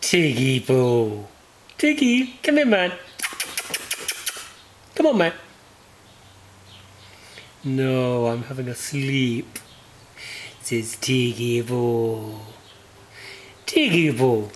Tiggy boo. Tiggy, come here, man. Come on, man. No, I'm having a sleep. Says Tiggy boo. Tiggy boo.